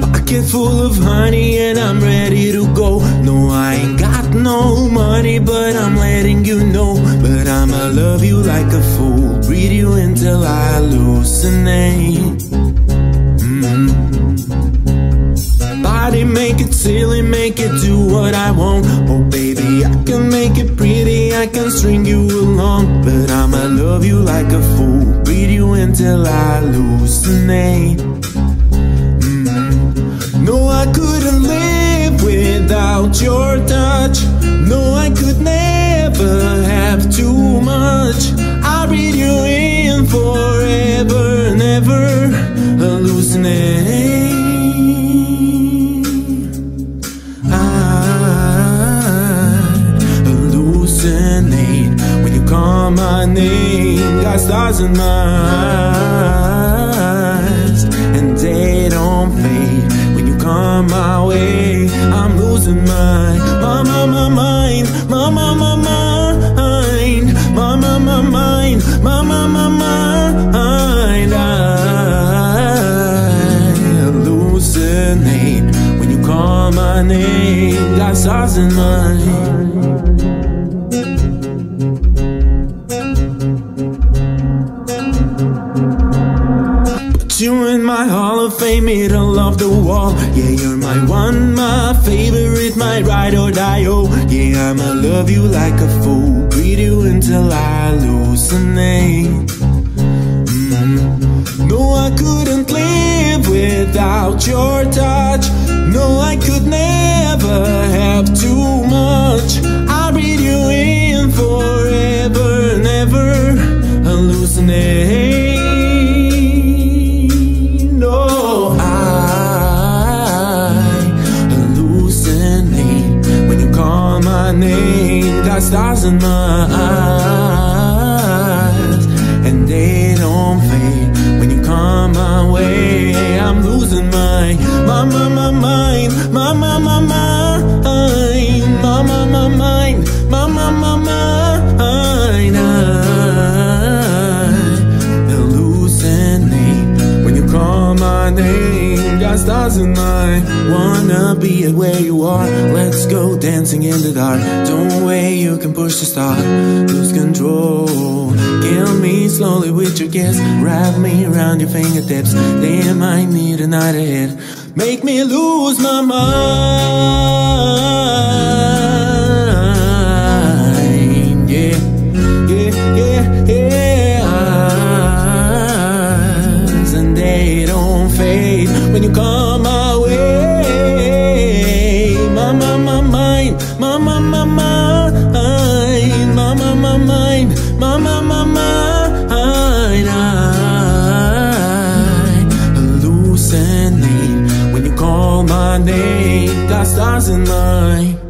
Pocket full of honey and I'm ready to go. No, I ain't got no money, but I'm letting you know. But I'ma love you like a fool, breathe you until I hallucinate. Mm. Body make it silly, make it do what I want. Oh baby, I can make it pretty, I can string you along. But I'ma love you like a fool, breathe you until I hallucinate. Mm. No, I couldn't live without your touch. My name. Got stars in my eyes, and they don't fade when you come my way. I'm losing my, my, my, my mind, my, my, my mind, my, my, my mind, my, my, my mind. I hallucinate when you call my name. Got stars in my Hall middle of the wall. Yeah, you're my one, my favorite, my ride or die. Oh, yeah, I'ma love you like a fool, breathe you until I hallucinate. Mm. No, I couldn't live without your touch. No, I could never have too much. I breathe you in forever, never hallucinate. Call my name. Got stars in my eyes, and they don't fade when you come my way. I'm losing my, my, my, my mind, my, my, my mind, my, my, my mind, my, my, my mind. Ah, I hallucinate when you call my name. Got stars in my wanna be at where you are. Let's go dancing in the dark. Don't wait, you can push the start. Lose control. Kill me slowly with your kiss. Wrap me around your fingertips. They might need a night ahead. Make me lose my mind. Don't fade when you come my way. My, my, my mind, my, my, my mind, my, my, my mind, my, my, my mind. I hallucinate when you call my name. Got stars in my